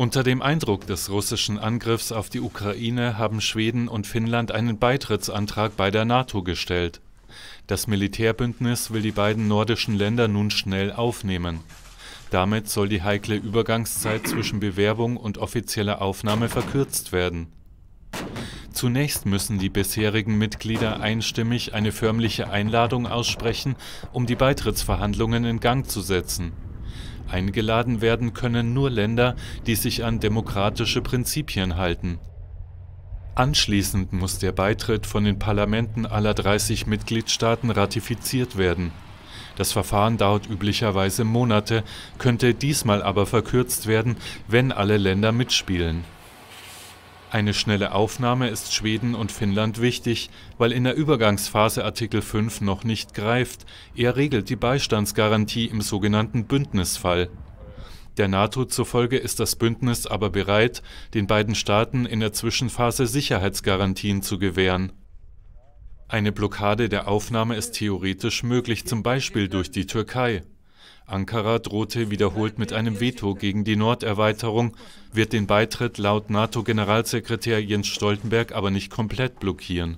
Unter dem Eindruck des russischen Angriffs auf die Ukraine haben Schweden und Finnland einen Beitrittsantrag bei der NATO gestellt. Das Militärbündnis will die beiden nordischen Länder nun schnell aufnehmen. Damit soll die heikle Übergangszeit zwischen Bewerbung und offizieller Aufnahme verkürzt werden. Zunächst müssen die bisherigen Mitglieder einstimmig eine förmliche Einladung aussprechen, um die Beitrittsverhandlungen in Gang zu setzen. Eingeladen werden können nur Länder, die sich an demokratische Prinzipien halten. Anschließend muss der Beitritt von den Parlamenten aller 30 Mitgliedstaaten ratifiziert werden. Das Verfahren dauert üblicherweise Monate, könnte diesmal aber verkürzt werden, wenn alle Länder mitspielen eine schnelle Aufnahme ist Schweden und Finnland wichtig, weil in der Übergangsphase Artikel 5 noch nicht greift, er regelt die Beistandsgarantie im sogenannten Bündnisfall. Der NATO zufolge ist das Bündnis aber bereit, den beiden Staaten in der Zwischenphase Sicherheitsgarantien zu gewähren. Eine Blockade der Aufnahme ist theoretisch möglich, zum Beispiel durch die Türkei Ankara drohte wiederholt mit einem Veto gegen die Norderweiterung, wird den Beitritt laut NATO-Generalsekretär Jens Stoltenberg aber nicht komplett blockieren